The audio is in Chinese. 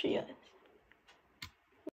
是有